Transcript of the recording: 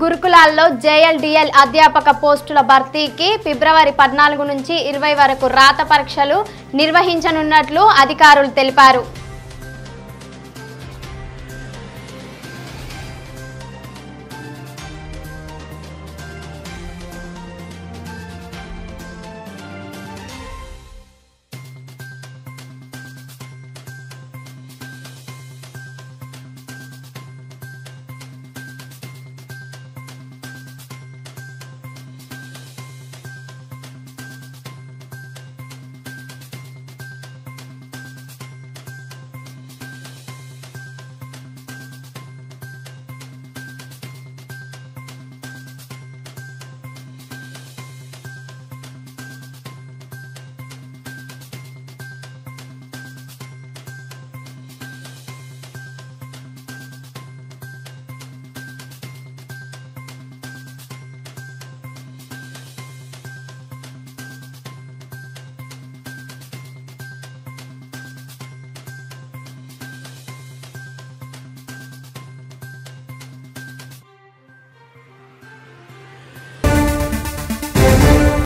గురుకులాల్లో జేఎల్డిఎల్ అధ్యాపక పోస్టుల భర్తీకి ఫిబ్రవరి పద్నాలుగు నుంచి ఇరవై వరకు రాత పరీక్షలు నిర్వహించనున్నట్లు అధికారులు తెలిపారు.